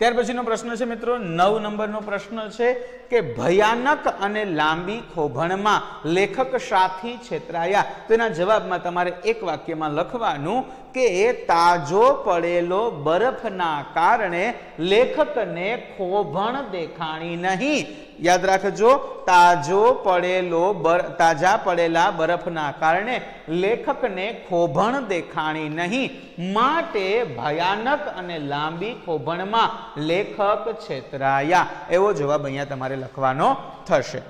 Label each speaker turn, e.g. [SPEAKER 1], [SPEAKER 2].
[SPEAKER 1] ત્યાર પછીનો પ્રશ્ન છે મિત્રો, નવ નંબરનો પ્રશ્ન છે કે ભયાનક અને લાંબી ખોભણમાં લેખક સાથી છેતરાયા. તેના જવાબમાં તમારે એક વાક્યમાં લખવાનું કે તાજો પડેલો બરફના કારણે લેખકને ખોભણ દેખાણી નહીં. યાદ રાખજો, તાજો પડેલો તાજા પડેલા બરફના કારણે લેખકને ખોભણ દેખાણી નહીં. માટે ભયાનક અને લાંબી ખોભણમાં લેખક છેતરાયા. એવો જવાબ અહીંયા તમારે લખવાનો થશે.